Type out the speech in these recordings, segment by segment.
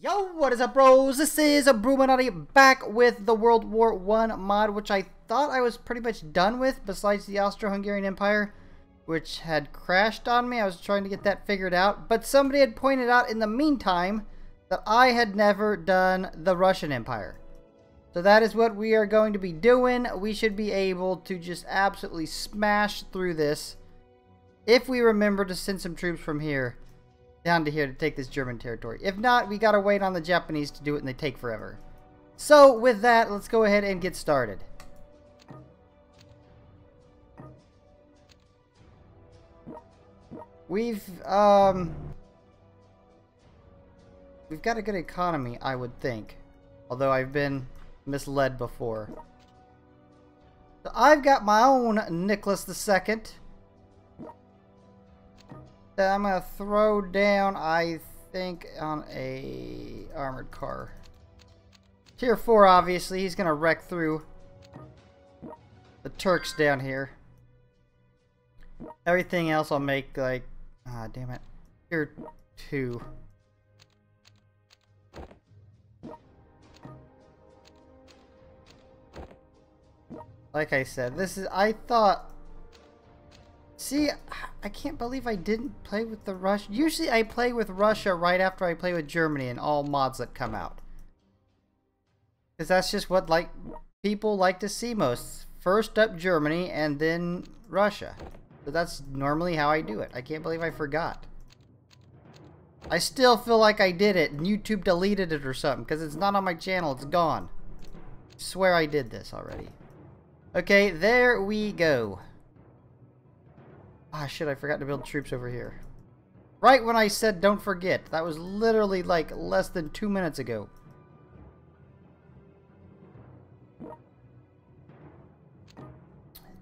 Yo, what is up, bros? This is a Bruchminati back with the World War One mod, which I thought I was pretty much done with, besides the Austro-Hungarian Empire, which had crashed on me. I was trying to get that figured out, but somebody had pointed out in the meantime that I had never done the Russian Empire. So that is what we are going to be doing. We should be able to just absolutely smash through this if we remember to send some troops from here down to here to take this German territory. If not, we gotta wait on the Japanese to do it and they take forever. So with that, let's go ahead and get started. We've, um... We've got a good economy, I would think. Although I've been misled before. So I've got my own Nicholas II that I'm gonna throw down, I think, on a armored car. Tier 4, obviously, he's gonna wreck through the Turks down here. Everything else I'll make, like, ah, damn it, tier 2. Like I said, this is, I thought See, I can't believe I didn't play with the Russia. Usually I play with Russia right after I play with Germany and all mods that come out. Because that's just what like people like to see most. First up Germany and then Russia. That's normally how I do it. I can't believe I forgot. I still feel like I did it and YouTube deleted it or something because it's not on my channel. It's gone. I swear I did this already. Okay, there we go. Ah, shit, I forgot to build troops over here. Right when I said don't forget. That was literally like less than two minutes ago.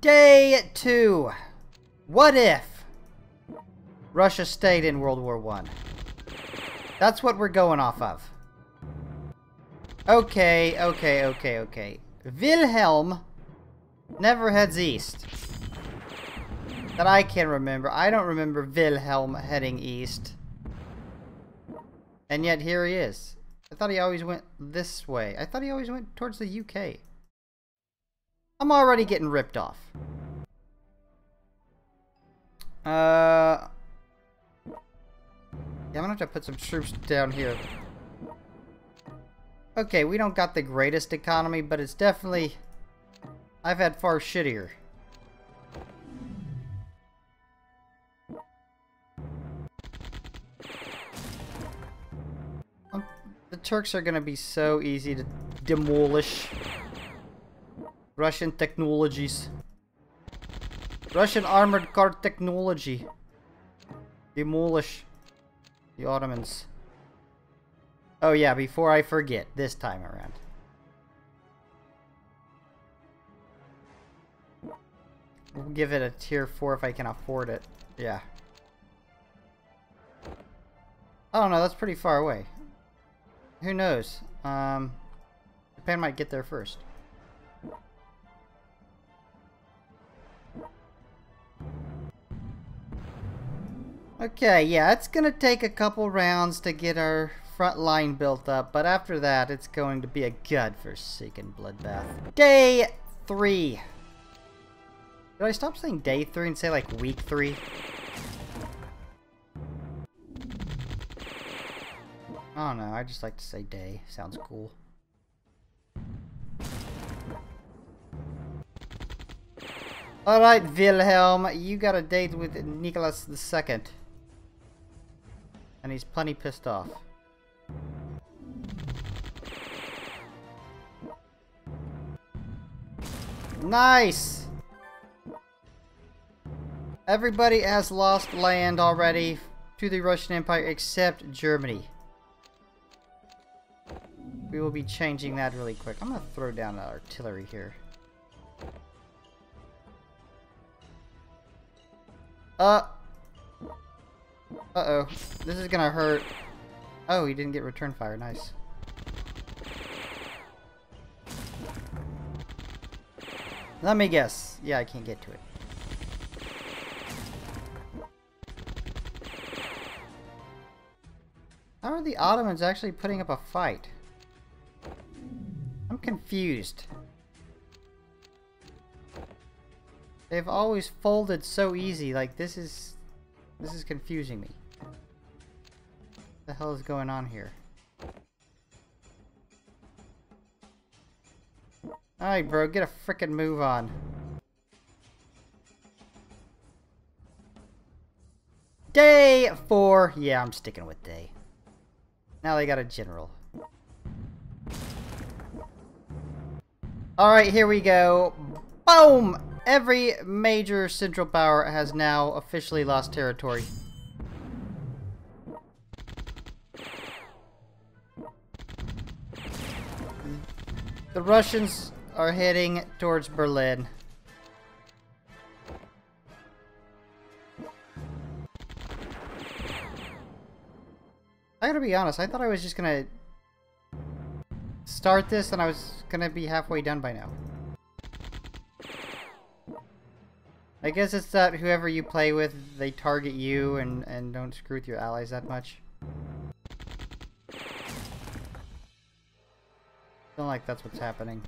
Day two. What if Russia stayed in World War One? That's what we're going off of. Okay, okay, okay, okay. Wilhelm never heads east that I can remember. I don't remember Wilhelm heading east. And yet here he is. I thought he always went this way. I thought he always went towards the UK. I'm already getting ripped off. Uh... Yeah, I'm gonna have to put some troops down here. Okay, we don't got the greatest economy, but it's definitely... I've had far shittier. Turks are gonna be so easy to demolish. Russian technologies. Russian armored car technology. Demolish the Ottomans. Oh yeah, before I forget, this time around. We'll give it a tier 4 if I can afford it. Yeah. I don't know, that's pretty far away. Who knows? Um, Japan might get there first. Okay, yeah, it's going to take a couple rounds to get our front line built up, but after that, it's going to be a godforsaken bloodbath. Day 3. Did I stop saying day 3 and say, like, week 3? I don't know, I just like to say day. Sounds cool. Alright, Wilhelm, you got a date with Nicholas II. And he's plenty pissed off. Nice! Everybody has lost land already to the Russian Empire except Germany. We will be changing that really quick. I'm to throw down artillery here. Uh. Uh-oh. This is to hurt. Oh, he didn't get return fire. Nice. Let me guess. Yeah, I can't get to it. How are the Ottomans actually putting up a fight? Confused. They've always folded so easy, like this is... This is confusing me. What the hell is going on here? Alright, bro, get a frickin' move on. Day four. Yeah, I'm sticking with day. Now they got a general. Alright, here we go. Boom! Every major central power has now officially lost territory. The Russians are heading towards Berlin. I gotta be honest, I thought I was just gonna start this and I was gonna be halfway done by now. I guess it's that whoever you play with, they target you and, and don't screw with your allies that much. Feel like that's what's happening.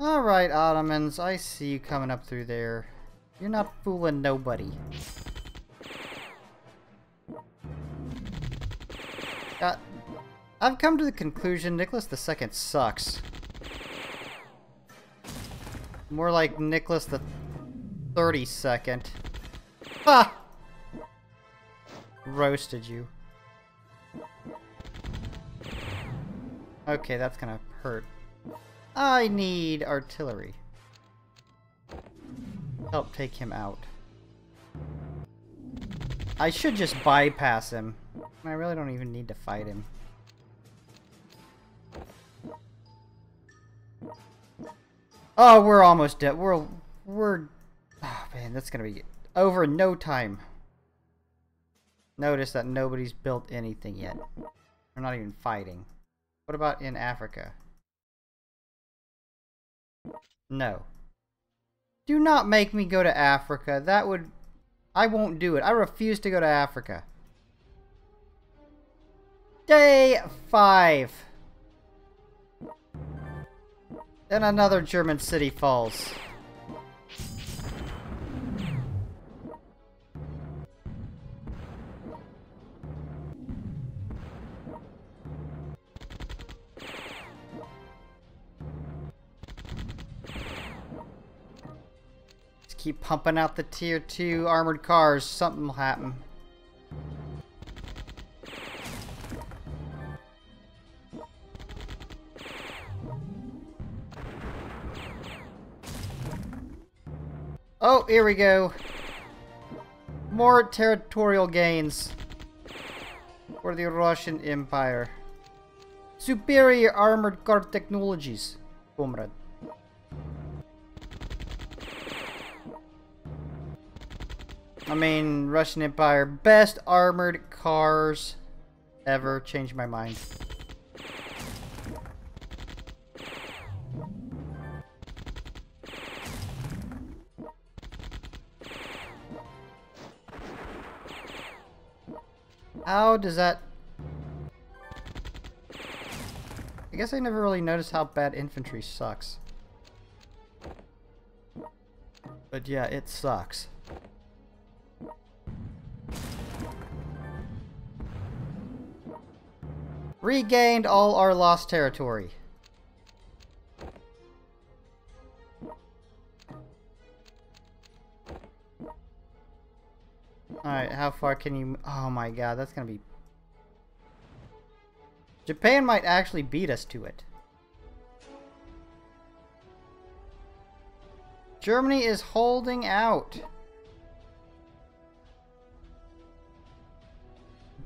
Alright, Ottomans, I see you coming up through there. You're not fooling nobody. Uh, I've come to the conclusion Nicholas II sucks. More like Nicholas the 32nd. Ha! Roasted you. Okay, that's gonna hurt. I need artillery. Help take him out. I should just bypass him. I really don't even need to fight him. Oh, we're almost dead. We're... We're... Oh, man, that's gonna be over in no time. Notice that nobody's built anything yet. We're not even fighting. What about in Africa? No. Do not make me go to Africa. That would... I won't do it. I refuse to go to Africa. Day 5. Then another German city falls. Keep pumping out the tier 2 armored cars. Something will happen. Oh, here we go. More territorial gains for the Russian Empire. Superior armored car technologies, comrade. I mean, Russian Empire, best armored cars ever. Changed my mind. How does that... I guess I never really noticed how bad infantry sucks. But yeah, it sucks. Regained all our lost territory. How far can you... Oh my god, that's gonna be... Japan might actually beat us to it. Germany is holding out.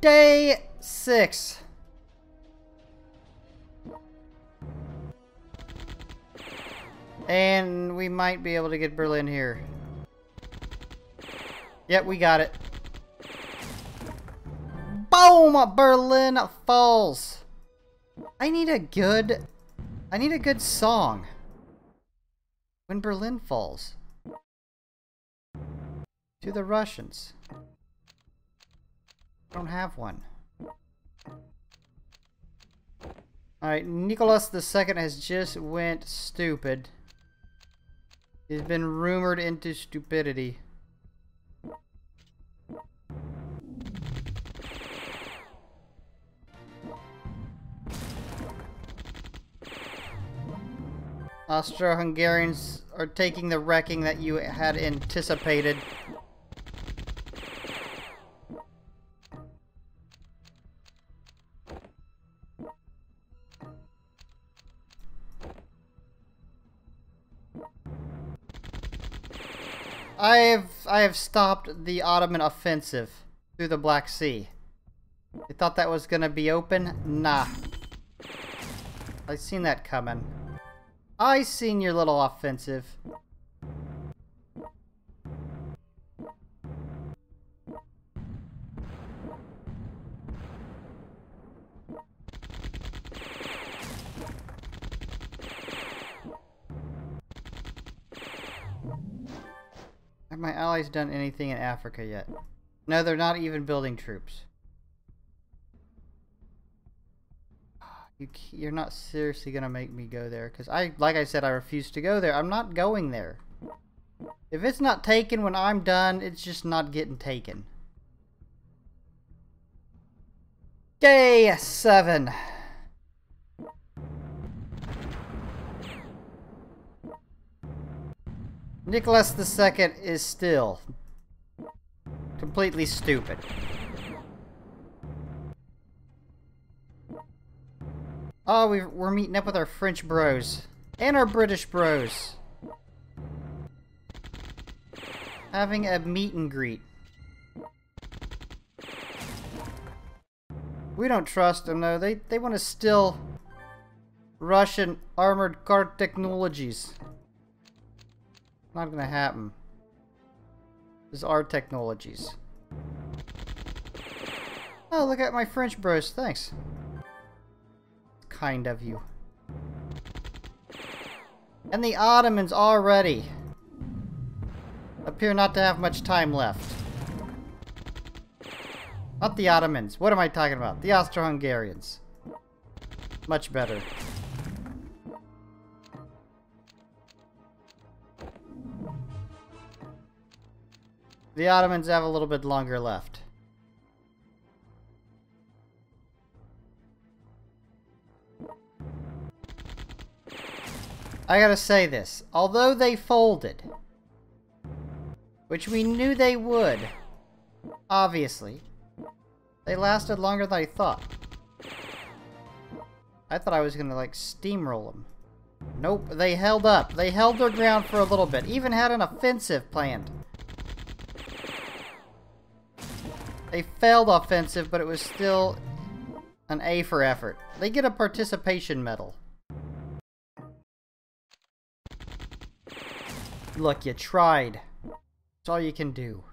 Day 6. And we might be able to get Berlin here. Yep, we got it. Oh, Boom! Berlin falls. I need a good... I need a good song. When Berlin falls. To the Russians. Don't have one. Alright, Nicholas II has just went stupid. He's been rumored into stupidity. Austro-Hungarians are taking the wrecking that you had anticipated. I have I have stopped the Ottoman offensive through the Black Sea. You thought that was gonna be open? Nah. I seen that coming. I seen your little offensive. Have my allies done anything in Africa yet? No, they're not even building troops. You, you're not seriously gonna make me go there, because I, like I said, I refuse to go there. I'm not going there. If it's not taken when I'm done, it's just not getting taken. Day 7. Nicholas II is still completely stupid. Oh, we we're meeting up with our French bros. And our British bros. Having a meet and greet. We don't trust them, though. They, they want to steal Russian armored car technologies. Not gonna happen. This is our technologies. Oh, look at my French bros. Thanks kind of you. And the Ottomans already appear not to have much time left. Not the Ottomans. What am I talking about? The Austro-Hungarians. Much better. The Ottomans have a little bit longer left. I gotta say this. Although they folded, which we knew they would, obviously, they lasted longer than I thought. I thought I was gonna, like, steamroll them. Nope, they held up. They held their ground for a little bit. Even had an offensive planned. They failed offensive, but it was still an A for effort. They get a participation medal. Look, you tried. That's all you can do.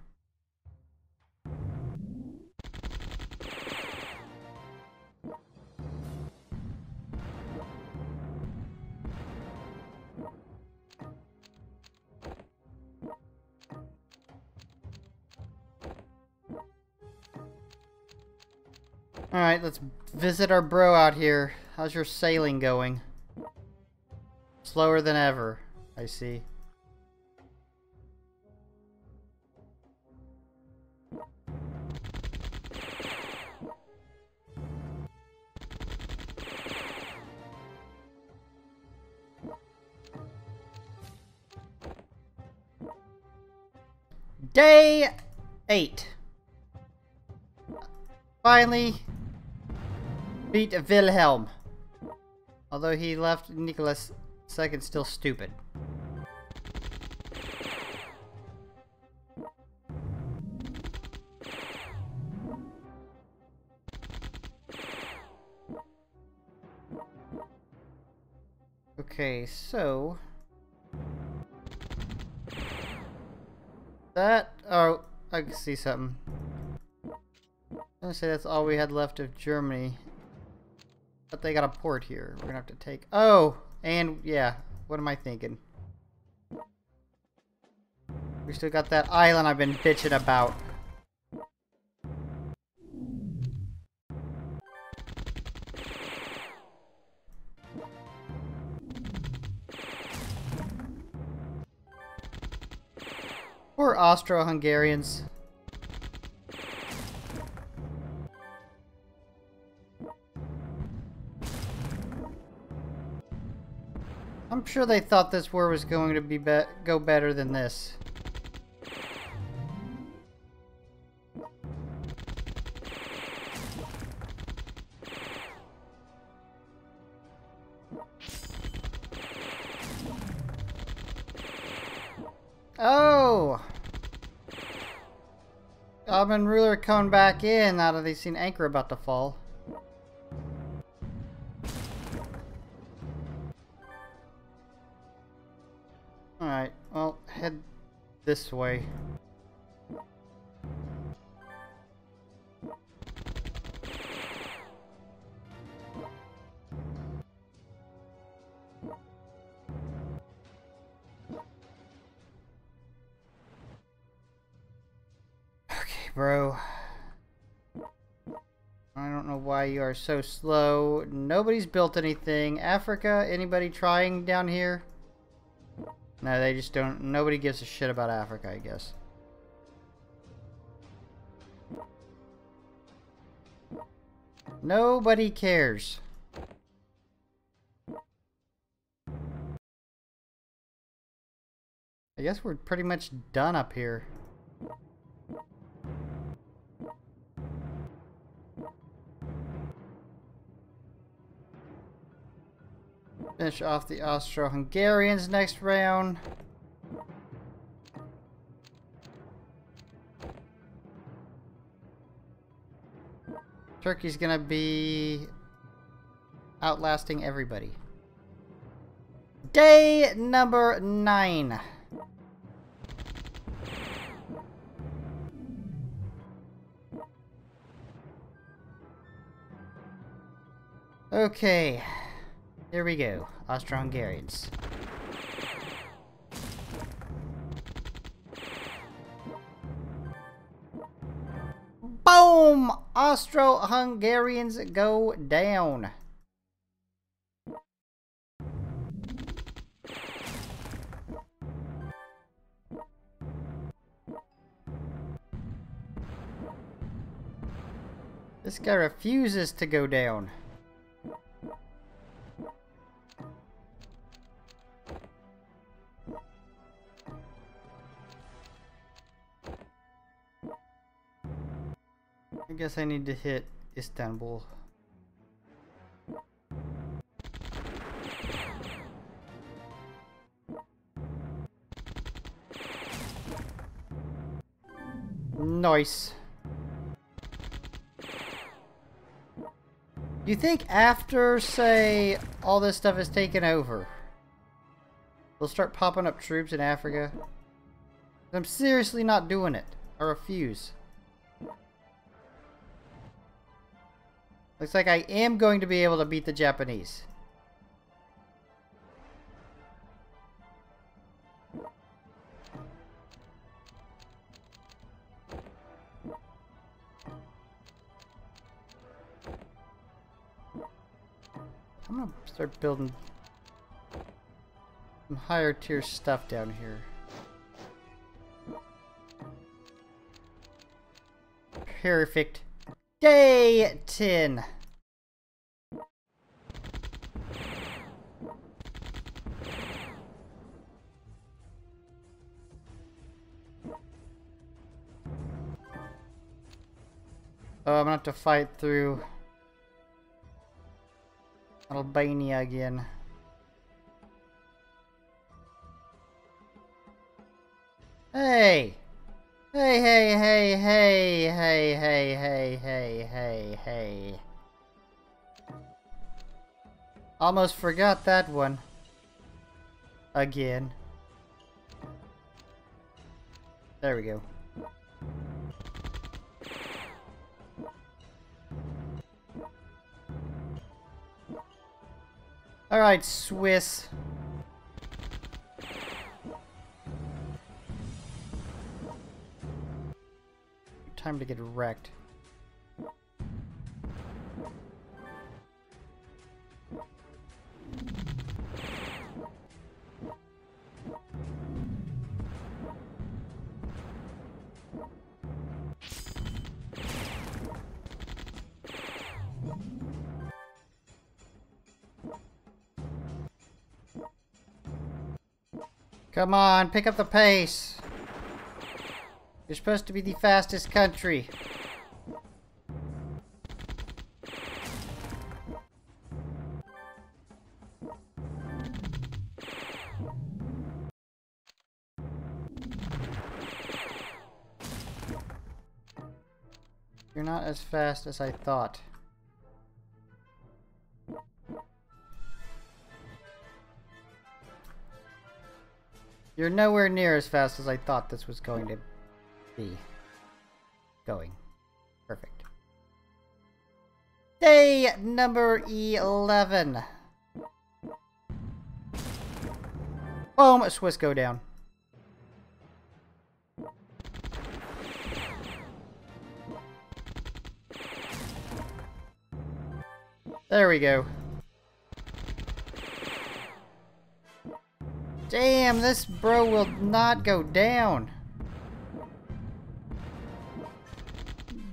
Alright, let's visit our bro out here. How's your sailing going? Slower than ever, I see. Day 8. Finally beat Wilhelm. Although he left Nicholas II still stupid. Okay, so... That... Oh, I can see something. I'm gonna say that's all we had left of Germany. But they got a port here. We're gonna have to take... Oh! And, yeah. What am I thinking? We still got that island I've been bitching about. Poor Austro-Hungarians. I'm sure they thought this war was going to be, be go better than this. Ottoman ruler coming back in now that they've seen anchor about to fall. Alright, well, head this way. So slow. Nobody's built anything. Africa, anybody trying down here? No, they just don't. Nobody gives a shit about Africa, I guess. Nobody cares. I guess we're pretty much done up here. Finish off the Austro-Hungarians next round. Turkey's gonna be outlasting everybody. Day number nine. Okay. Here we go. Austro-Hungarians. Boom! Austro-Hungarians go down. This guy refuses to go down. I guess I need to hit Istanbul. Nice. You think after, say, all this stuff is taken over, they'll start popping up troops in Africa? I'm seriously not doing it. I refuse. Looks like I am going to be able to beat the Japanese. I'm gonna start building some higher tier stuff down here. Perfect. Day 10. Oh, I'm gonna have to fight through Albania again. Hey! Hey, hey, hey, hey, hey, hey, hey, hey, hey. Almost forgot that one. Again. There we go. Alright, Swiss. time to get wrecked. Come on, pick up the pace. You're supposed to be the fastest country. You're not as fast as I thought. You're nowhere near as fast as I thought this was going to be. Going. Perfect. Day number 11. Boom, Swiss go down. There we go. Damn, this bro will not go down.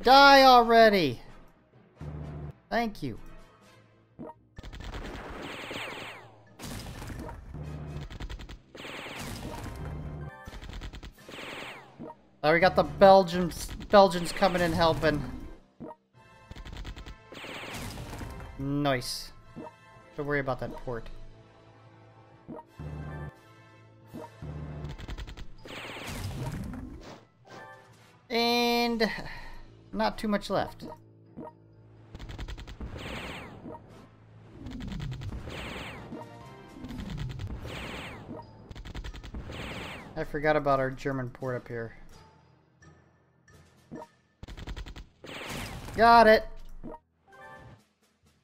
Die already! Thank you. Oh, we got the Belgians, Belgians coming in helping. Nice. Don't worry about that port. And not too much left. I forgot about our German port up here. Got it.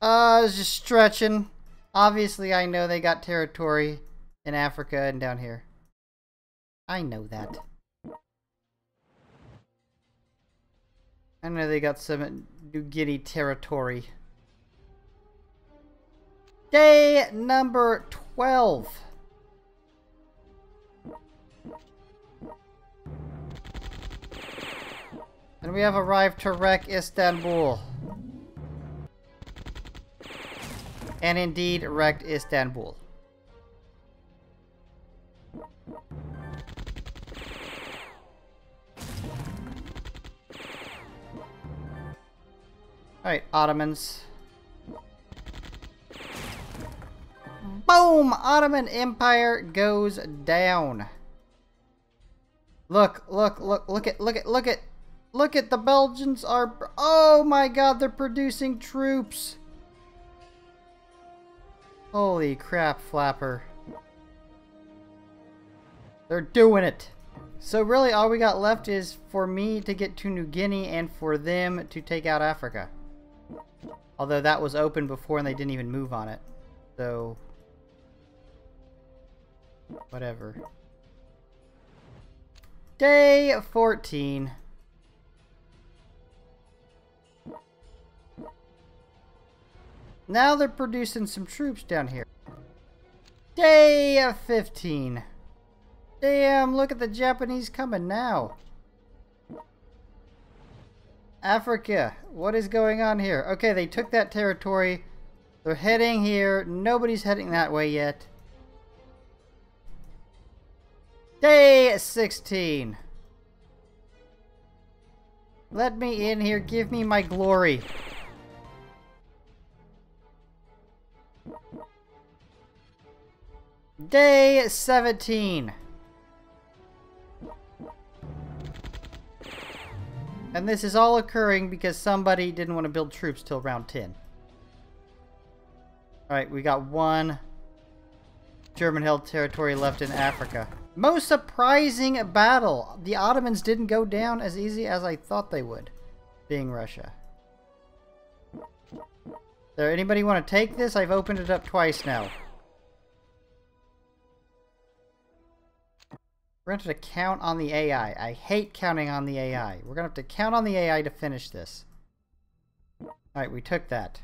Uh, I was just stretching. Obviously, I know they got territory in Africa and down here. I know that. I know they got some New Guinea territory. Day number 12. And we have arrived to wreck Istanbul. And indeed wrecked Istanbul. Alright, Ottomans. Boom! Ottoman Empire goes down. Look, look, look, look at, look at, look at, look at the Belgians are, oh my god, they're producing troops. Holy crap, Flapper. They're doing it. So really all we got left is for me to get to New Guinea and for them to take out Africa. Although that was open before and they didn't even move on it. So... Whatever. Day 14. Now they're producing some troops down here. Day 15. Damn, look at the Japanese coming now. Africa, what is going on here? Okay, they took that territory. They're heading here. Nobody's heading that way yet. Day 16. Let me in here. Give me my glory. Day 17. And this is all occurring because somebody didn't want to build troops till round 10. Alright, we got one German-held territory left in Africa. Most surprising battle. The Ottomans didn't go down as easy as I thought they would, being Russia. There, anybody want to take this? I've opened it up twice now. We're going to have to count on the AI. I hate counting on the AI. We're going to have to count on the AI to finish this. Alright, we took that.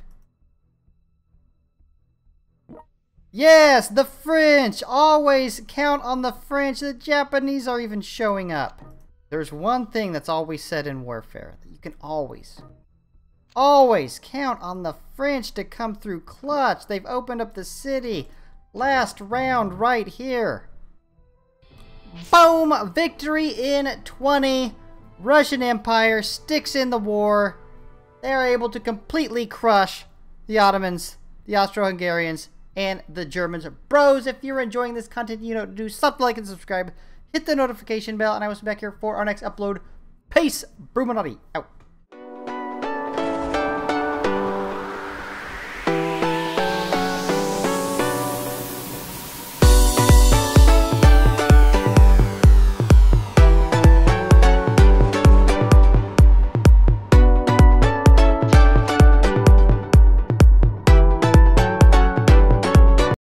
Yes, the French! Always count on the French. The Japanese are even showing up. There's one thing that's always said in warfare. That you can always, always count on the French to come through clutch. They've opened up the city. Last round right here. Boom! Victory in 20. Russian Empire sticks in the war. They're able to completely crush the Ottomans, the Austro-Hungarians, and the Germans. Bros, if you're enjoying this content, you know, do something like and subscribe. Hit the notification bell, and I will be back here for our next upload. Peace! Bruchminati out.